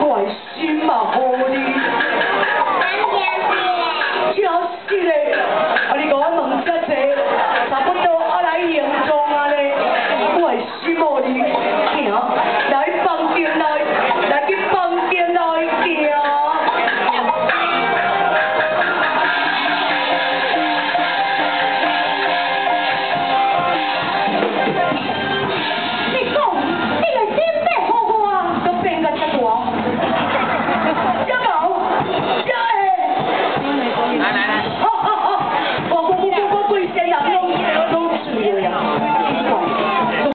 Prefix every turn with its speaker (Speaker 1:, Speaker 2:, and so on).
Speaker 1: 我心嘛好哩，真是嘞。